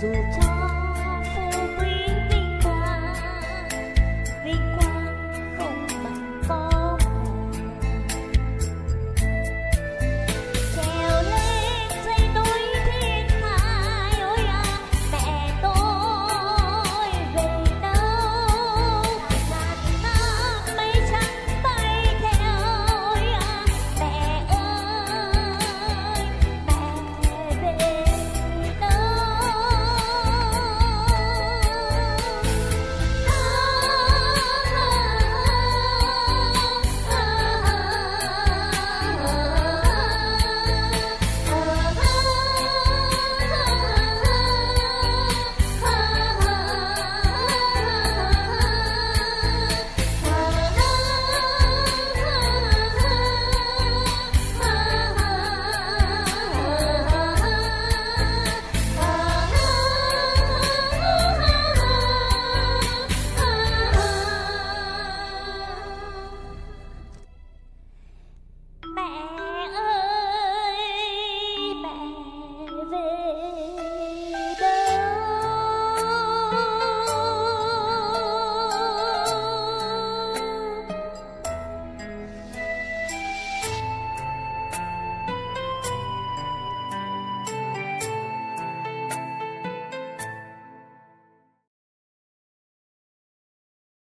So